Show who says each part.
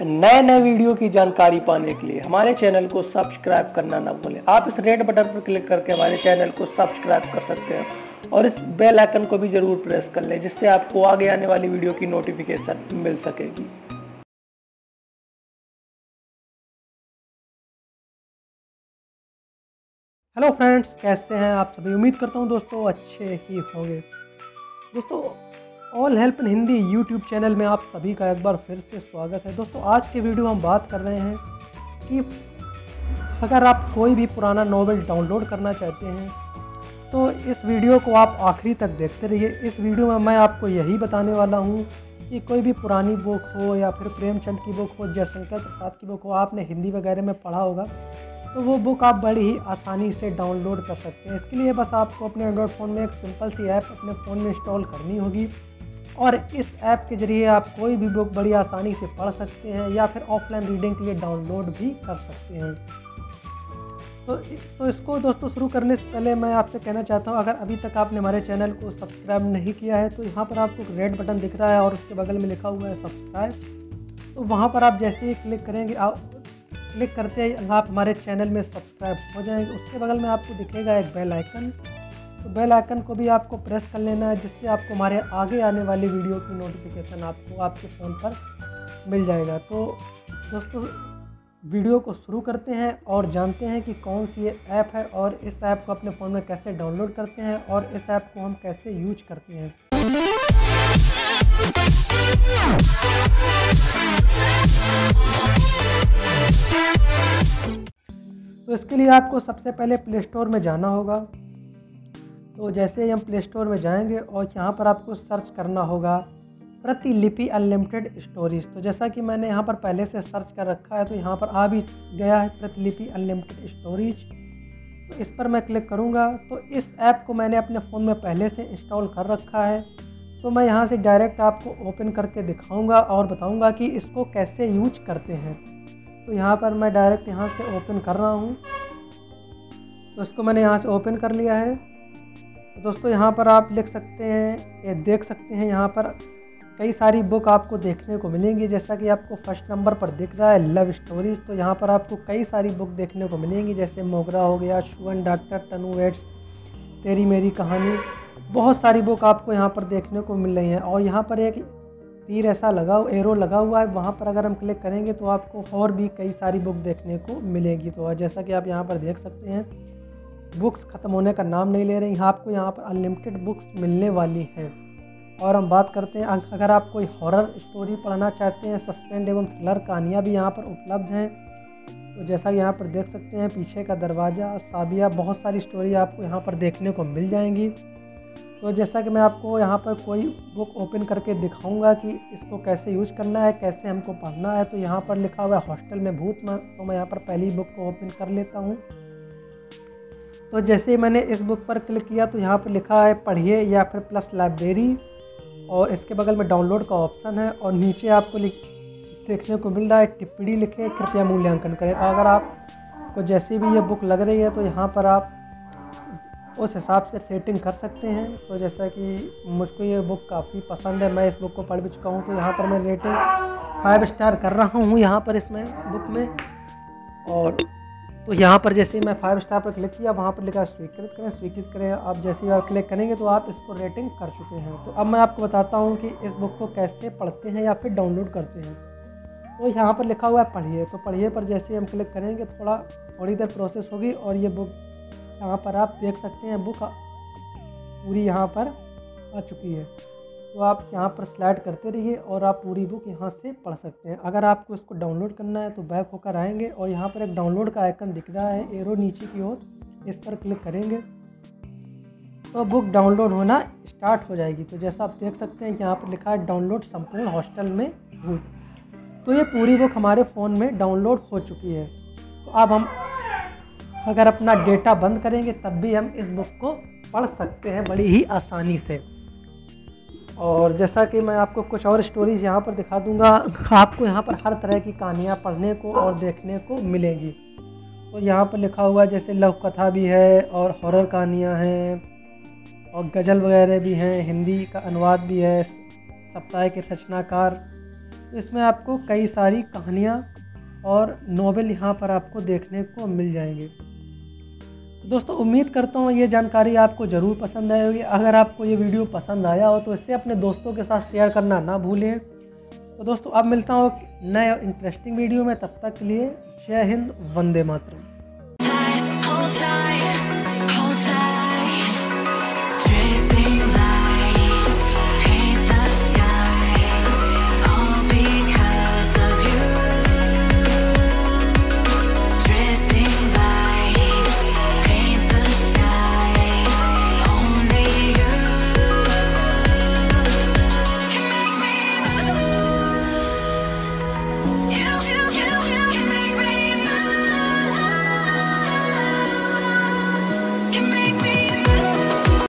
Speaker 1: नए नए वीडियो की जानकारी पाने के लिए हमारे चैनल को सब्सक्राइब करना ना भूलें। आप इस रेड बटन पर क्लिक करके हमारे चैनल को सब्सक्राइब कर सकते हैं और इस बेल आइकन को भी ज़रूर प्रेस कर लें, जिससे आपको आगे आने वाली वीडियो की नोटिफिकेशन मिल सकेगी। हेलो फ्रेंड्स, कैसे हैं आप सभी? उम्मीद करता हूँ दोस्तों अच्छे ही होंगे। दोस्तों all help in Hindi YouTube channel में आप सभी का एक बार फिर से स्वागत है। दोस्तों, आज के वीडियो में हम बात कर रहे हैं कि अगर आप कोई भी पुराना नॉवल डाउनलोड करना चाहते हैं तो इस वीडियो को आप आखिरी तक देखते रहिए। इस वीडियो में मैं आपको यही बताने वाला हूँ कि कोई भी पुरानी बुक हो या फिर प्रेमचंद की बुक हो, जयशंकर प्रसाद की बुक हो, आपने हिंदी वगैरह में पढ़ा होगा तो वो बुक आप बड़ी ही आसानी से डाउनलोड कर सकते हैं। इसके लिए बस आपको अपने एंड्रॉयड फ़ोन में एक सिंपल सी ऐप अपने फ़ोन में इंस्टॉल करनी होगी। और इस ऐप के ज़रिए आप कोई भी बुक बड़ी आसानी से पढ़ सकते हैं या फिर ऑफलाइन रीडिंग के लिए डाउनलोड भी कर सकते हैं। तो तो इसको दोस्तों शुरू करने से पहले मैं आपसे कहना चाहता हूँ, अगर अभी तक आपने हमारे चैनल को सब्सक्राइब नहीं किया है तो यहाँ पर आपको एक रेड बटन दिख रहा है और उसके बगल में लिखा हुआ है सब्सक्राइब। तो वहाँ पर आप जैसे ही क्लिक करेंगे, आप क्लिक करते ही आप हमारे चैनल में सब्सक्राइब हो जाएँगे। उसके बगल में आपको दिखेगा एक बेल आइकन। तो बेल आइकन को भी आपको प्रेस कर लेना है, जिससे आपको हमारे आगे आने वाली वीडियो की नोटिफिकेशन आपको, आपके फ़ोन पर मिल जाएगा। तो दोस्तों वीडियो को शुरू करते हैं और जानते हैं कि कौन सी ये ऐप है और इस ऐप को अपने फ़ोन में कैसे डाउनलोड करते हैं और इस ऐप को हम कैसे यूज़ करते हैं। तो इसके लिए आपको सबसे पहले प्ले स्टोर में जाना होगा। तो जैसे ही हम प्ले स्टोर में जाएँगे और यहाँ पर आपको सर्च करना होगा प्रतिलिपि अनलिमिटेड स्टोरेज। तो जैसा कि मैंने यहाँ पर पहले से सर्च कर रखा है तो यहाँ पर आ भी गया है प्रतिलिपि अनलिमिटेड स्टोरेज। तो इस पर मैं क्लिक करूँगा। तो इस ऐप को मैंने अपने फ़ोन में पहले से इंस्टॉल कर रखा है। तो मैं यहाँ से डायरेक्ट आपको ओपन करके दिखाऊँगा और बताऊँगा कि इसको कैसे यूज़ करते हैं। तो यहाँ पर मैं डायरेक्ट यहाँ से ओपन कर रहा हूँ। तो इसको मैंने यहाँ से ओपन कर लिया है। तो दोस्तों, यहाँ पर आप लिख सकते हैं, ये देख सकते हैं, यहाँ पर कई सारी बुक आपको देखने को मिलेंगी। जैसा कि आपको फ़र्स्ट नंबर पर दिख रहा है, लव स्टोरीज तो यहाँ पर आपको कई सारी बुक देखने को मिलेंगी। जैसे मोगरा हो गया शुवन डॉक्टर टनू वेट्स तेरी मेरी कहानी, बहुत सारी बुक आपको यहाँ पर देखने को मिल रही हैं। और यहाँ पर एक तीर ऐसा लगा, एरो लगा हुआ है, वहाँ पर अगर हम क्लिक करेंगे तो आपको और भी कई सारी बुक देखने को मिलेगी। तो जैसा कि आप यहाँ पर देख सकते हैं बुक्स ख़त्म होने का नाम नहीं ले रही हैं। आपको यहाँ पर अनलिमिटेड बुक्स मिलने वाली हैं। और हम बात करते हैं अगर आप कोई हॉरर स्टोरी पढ़ना चाहते हैं सस्पेंड एवं थ्रिलर कहानियाँ भी यहाँ पर उपलब्ध हैं तो जैसा यहाँ पर देख सकते हैं, पीछे का दरवाज़ा, साबिया, बहुत सारी स्टोरी आपको यहाँ पर देखने को मिल जाएँगी। तो जैसा कि मैं आपको यहाँ पर कोई बुक ओपन करके दिखाऊँगा कि इसको कैसे यूज़ करना है, कैसे हमको पढ़ना है तो यहाँ पर लिखा हुआ है हॉस्टल में भूत में तो मैं यहाँ पर पहली बुक को ओपन कर लेता हूँ। तो जैसे ही मैंने इस बुक पर क्लिक किया तो यहाँ पर लिखा है पढ़िए या फिर प्लस लाइब्रेरी और इसके बगल में डाउनलोड का ऑप्शन है और नीचे आपको देखने को मिल रहा है टिप्पणी लिखे, कृपया मूल्यांकन करें। तो अगर आपको जैसी भी ये बुक लग रही है तो यहाँ पर आप उस हिसाब से रेटिंग कर सकते हैं। तो जैसा कि मुझको ये बुक काफ़ी पसंद है, मैं इस बुक को पढ़ भी चुका हूँ तो यहाँ पर मैं रेटिंग फाइव स्टार कर रहा हूँ यहाँ पर इसमें बुक में। और तो यहाँ पर जैसे मैं फाइव स्टार पर क्लिक किया, वहाँ पर लिखा स्वीकृत करें स्वीकृत करें। आप जैसे ही आप क्लिक करेंगे तो आप इसको रेटिंग कर चुके हैं। तो अब मैं आपको बताता हूँ कि इस बुक को कैसे पढ़ते हैं या फिर डाउनलोड करते हैं। तो यहाँ पर लिखा हुआ है पढ़िए। तो पढ़िए पर जैसे हम क्लिक करेंगे, थोड़ा थोड़ी देर प्रोसेस होगी और ये बुक यहाँ पर आप देख सकते हैं बुक पूरी यहाँ पर आ चुकी है। तो आप यहाँ पर स्लाइड करते रहिए और आप पूरी बुक यहाँ से पढ़ सकते हैं। अगर आपको इसको डाउनलोड करना है तो बैक होकर आएँगे और यहाँ पर एक डाउनलोड का आइकन दिख रहा है एरो नीचे की ओर। इस पर क्लिक करेंगे तो बुक डाउनलोड होना स्टार्ट हो जाएगी। तो जैसा आप देख सकते हैं यहाँ पर लिखा है डाउनलोड संपूर्ण हॉस्टल में भूत। तो ये पूरी बुक हमारे फ़ोन में डाउनलोड हो चुकी है। तो अब हम अगर अपना डेटा बंद करेंगे तब भी हम इस बुक को पढ़ सकते हैं बड़ी ही आसानी से। और जैसा कि मैं आपको कुछ और स्टोरीज यहाँ पर दिखा दूँगा, आपको यहाँ पर हर तरह की कहानियाँ पढ़ने को और देखने को मिलेंगी। तो यहाँ पर लिखा हुआ जैसे लव कथा भी है और हॉरर कहानियाँ हैं, और गज़ल वगैरह भी हैं, हिंदी का अनुवाद भी है, सप्ताह के रचनाकार। तो इसमें आपको कई सारी कहानियाँ और नॉवेल यहाँ पर आपको देखने को मिल जाएँगे। दोस्तों, उम्मीद करता हूँ ये जानकारी आपको ज़रूर पसंद आई होगी। अगर आपको ये वीडियो पसंद आया हो तो इसे अपने दोस्तों के साथ शेयर करना ना भूलें। तो दोस्तों, अब मिलता हूँ नए इंटरेस्टिंग वीडियो में। तब तक के लिए जय हिंद, वंदे मातरम।